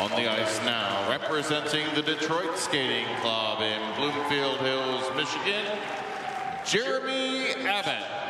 On the ice now, representing the Detroit Skating Club in Bloomfield Hills, Michigan, Jeremy Abbott.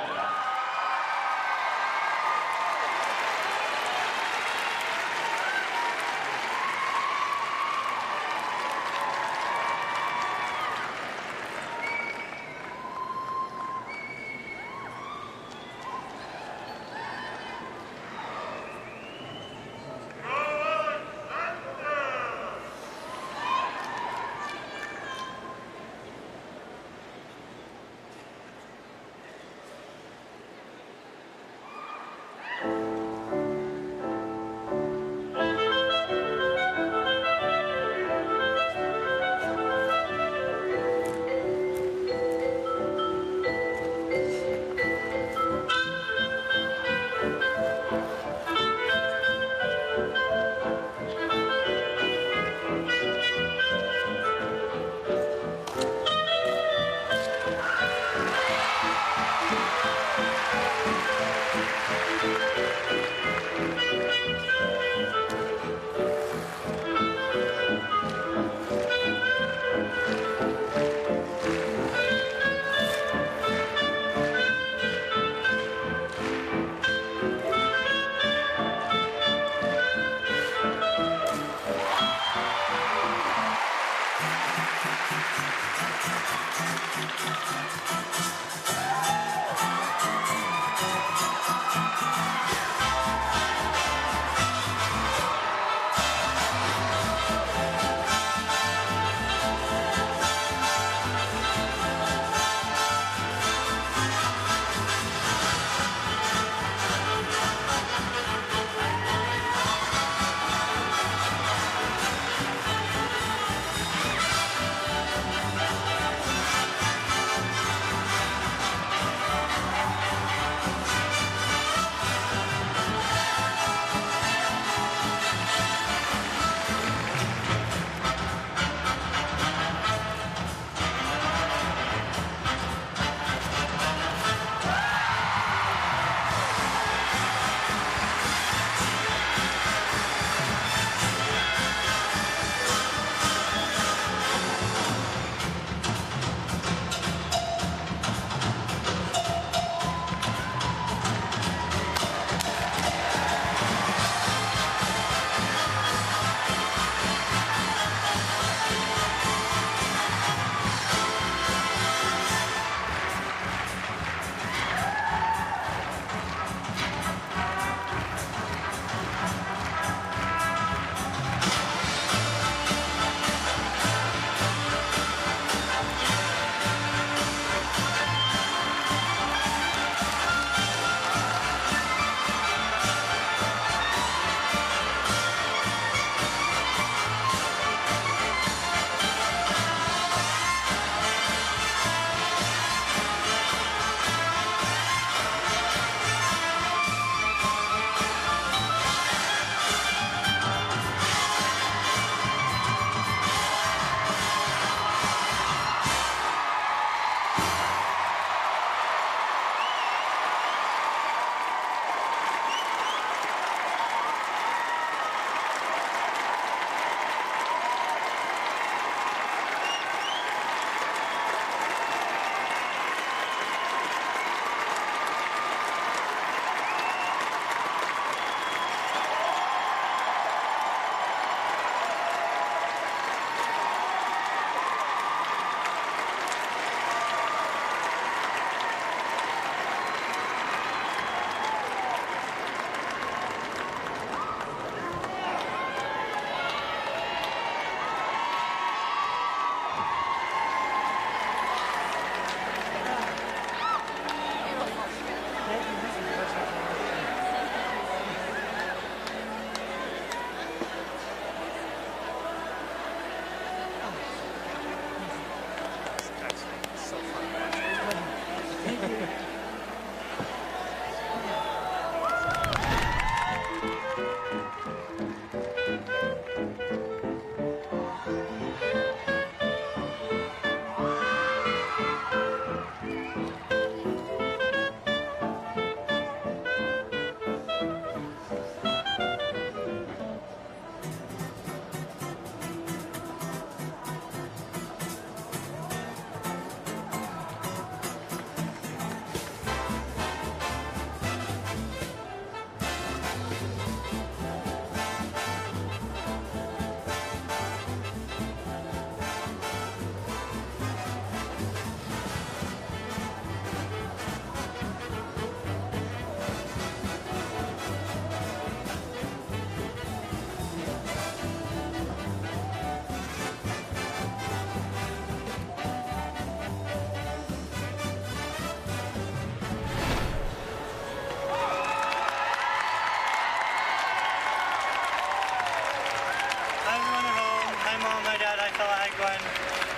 mom, my dad. I Gwen.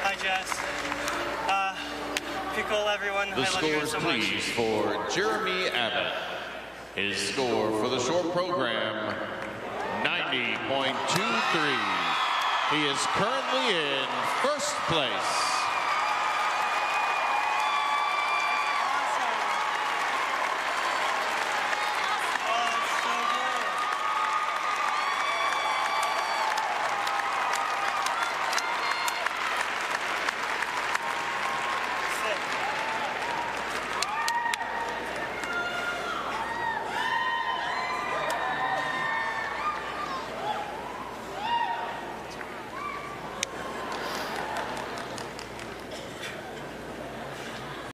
Hi, Jess. Uh, Pickle, everyone. The I scores, so please, for Jeremy Abbott. His score for the short program, 90.23. He is currently in first place.